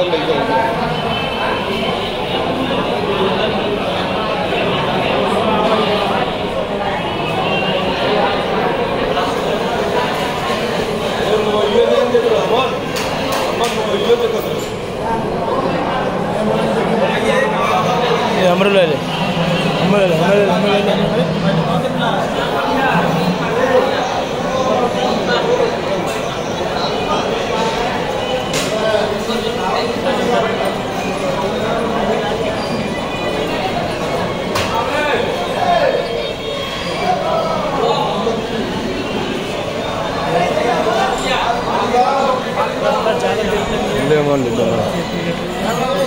이걸로 이걸로 Amrulele. Amrulele, amrulele, amrulele. 電話でだな。